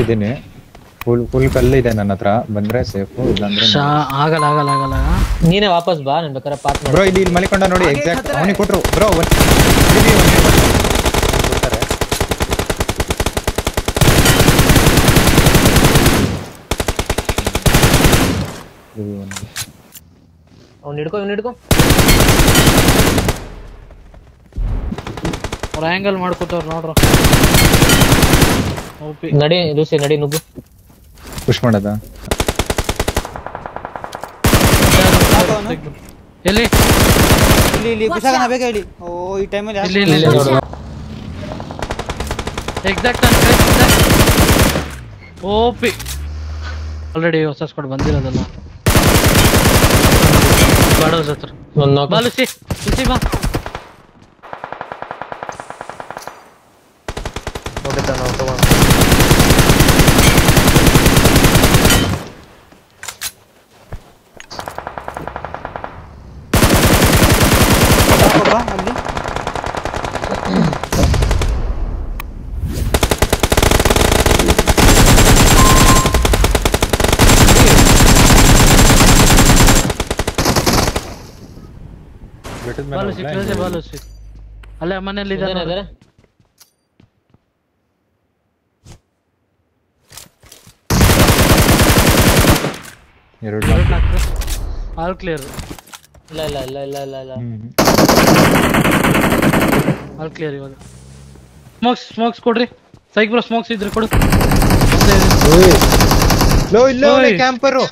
ಹಾಕಿದ್ದೀನಿ full full ಇದೆ ನನ್ನ ಹತ್ರ. ಬಂದ್ರೆ ಸೇಫ್ ಇಲ್ಲಾಂದ್ರೆ ಆಗಲ್ಲ ಆಗಲ್ಲ ಆಗಲ್ಲ. ನೀನೇ ವಾಪಸ್ ಬಾ ನನ್ ಬೇಕಾದ್ರೆ ಪಾಸ್ ಬ್ರೋ ಇಲ್ಲಿ ಇಲ್ಲಿ ಮಲಿಕೊಂಡ ನೋಡಿ ಎಕ್ಸಾಕ್ಟ್ ಅವನಿಗೆ ಕೊಟ್ರು. ಬ್ರೋ ಅವ್ನು ಹಿಡ್ಕೋ ಇವ್ನು ಹಿಡ್ಕೋ. ಅವ್ರ ಆ್ಯಂಗಲ್ ಮಾಡ್ಕೊತವ್ರು ನೋಡ್ರ. ನಡಿ ಲೂಸಿ ನಡಿ ನುಗ್ಗು ಪುಷ್ ಮಾಡದ ಎಲ್ಲಿ ಇಲ್ಲಿ ಇಲ್ಲಿ ಕುಶಾಗನ ಬೇಗ ಹೇಳಿ ಓ ಈ ಟೈಮಲ್ಲಿ ಇಲ್ಲಿ ಇಲ್ಲಿ ಎಕ್ಸಾಕ್ಟ್ ಓಪಿ ಆಲ್ರೆಡಿ ಹೊಸ ಸ್ಕ್ವಾಡ್ ಬಂದಿರೋದಲ್ಲ ಬಾಡೋಸ್ ಹತ್ರ ಒಂದ್ knock. ಬಾ ಲುಸಿ ಲುಸಿ ಬಾ ನೋಡಿದ್ದ ನಾವು ತಗೊಂಡು ಬೆಟ್ಟದ ಬಾ ಮೇಲೆ ಲುಸಿ ಹೋಗ್ಲಾ? ಕ್ಲೋಸೆ ಬಾ ಲುಸಿ ಅಲ್ಲೇ ಮನೇಲಿ ಇದಾನೆ ಇದ್ದಾನೆ ಇದಾನೆ? ಎರಡು ಆಲ್ ಕ್ಲಿಯರ್ ಇಲ್ಲ ಇಲ್ಲ ಇಲ್ಲ ಇಲ್ಲ ಇಲ್ಲ ಇಲ್ಲ ಹ್ಮ್ ಆಲ್ ಕ್ಲಿಯರ್ ಇವಾಗ ಸ್ಮೋಕ್ಸ್ ಸ್ಮೋಕ್ಸ್ ಕೊಡ್ರಿ ಸೈಕ್ ಬ್ರೋ ಸ್ಮೋಕ್ಸ್ ಇದ್ರೆ ಕೊಡು ಓಯ್. ಲೋ ಇಲ್ಲ ಓಯ್. ಕ್ಯಾಂಪರು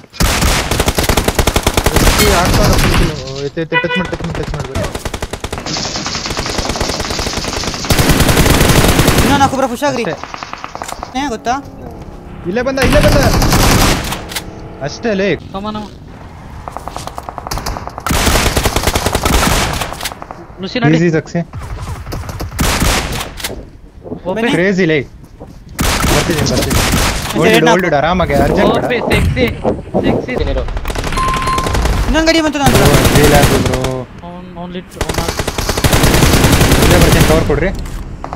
ಟಚ್ ಮಾಡಿ ಟಚ್ ಮಾಡಿ ಟಚ್ ಮಾಡ್ಬೇಡಿ ಇನ್ನೊಂದು ನಾಲ್ಕು ಬ್ರೋ ಪುಷಾಗ್ರಿ ಅಷ್ಟೇ. ಏ ಗೊತ್ತಾ ಇಲ್ಲೇ ಬಂದ ಇಲ್ಲೇ ಬಂದ ಅಷ್ಟೇ ಲೇ ಕಮಾನ ಲುಸಿ ನಡಿ ಈಸಿ ಸಕ್ಸಿ ಓಪಿ ಕ್ರೇಜಿ ಲೇ ಬರ್ತೀನಿ ಬರ್ತೀನಿ red ಓಲ್ಡ್ knock. ಓಲ್ಡ್ ಆರಾಮಾಗಿ ಅರ್ಜೆಂಟ್ ಓಪಿ ಸೆಕ್ಸಿ ಸೆಕ್ಸಿ ನೀರು ಇನ್ನೊಂದು ಗಡಿ ಬಂತು ನಾನು ಬ್ರೋ ಓನ್ಲಿ ಇಲ್ಲೇ ಬರ್ತೀನಿ ಕವರ್ ಕೊಡ್ರಿ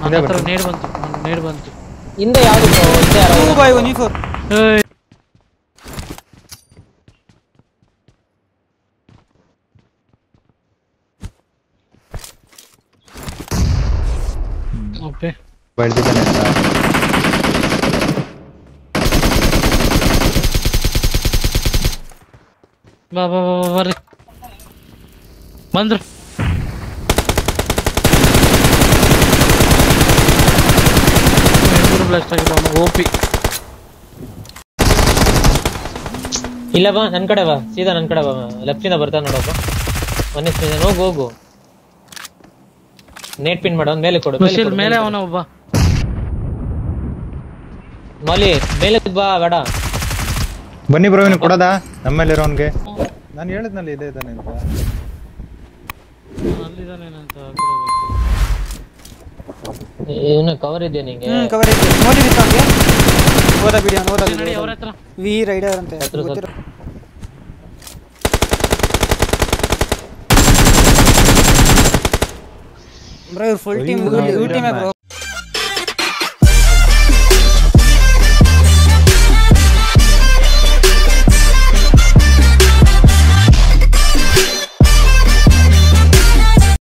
ನನ್ನ ಹತ್ರ ನೇಡ್ ಬಂತು ನೇಡ್ ಬಂತು ಹಿಂದೆ ಯಾವ್ದು bro? ಹಿಂದೆ ಯಾರೋ ಟೂ ಬೈ ಒನ್ ಫೋರ್ ಏಯ್ ಓಪಿ ಬೆಳ್ದಿದ್ದಾನೆ ಅಂತ ಬಾ ಬಾ ಬಾ ಬಾ, ಬರ್ರಿ ಬಂದ್ರು ಬ್ಲಾಸ್ಟ್ ಆಗಿಲ್ಲ ಓಪಿ ಇಲ್ಲ ಬಾ ನನ್ ಕಡೆ ಬಾ ಸೀದಾ ನನ್ ಕಡೆ ಬಾ ಲೆಫ್ಟ್ ಇಂದ ಬರ್ತಾನೆ ನೋಡಪ್ಪ ಒಂದೇ ಸ್ಪೀಡ್ ಹೋಗು ಹೋಗು ನೇಟ್ ಪಿನ್ ಮಾಡು ಅವ್ನ್ ಮೇಲೆ ಕೊಡು ಮೇಲೆ ಸುಶೀಲ್ ಕೊಡು, ಮೇಲೆ ಮೇಲೆ ಅವನ ಒಬ್ಬ ಕೊಡು. ಮಾಲಿ ಮೇಲೆ ಬಾ ಬೇಡ. ಬನ್ನಿ ಬ್ರೋ ಇವ್ನು ಕೊಡೋದಾ? ನಮ್ಮಲ್ಲಿರೋನ್ಗೆ. ನಾನು ಹೇಳಿದ್ನಲ್ಲ ಇದೆ ಇದ್ದಾನೆ ಅಂತ. ಅಲ್ಲಿದ್ದಾನೇನಂತ ಇವನು ಕವರ್ ಇದೆಯಾ ನಿಂಗೆ? ಹ್ಮ್ ಕವರ್ ಐತೆ ನೋಡಿ ಬಿತ್ತು ಅವ್ನಿಗೆ ಓದ ಬಿಡಿ ಅವ್ನು ಓದ ನಡಿ ಅವ್ರ ಹತ್ರ. ವಿ ರೈಡರ್ ಅಂತ ಗೊತ್ತಿರೋ ಬ್ರೋ ಇವ್ರು ಫುಲ್ ಟೀಮ್ ಯು ಟೀಮ್ ಬ್ರೋ.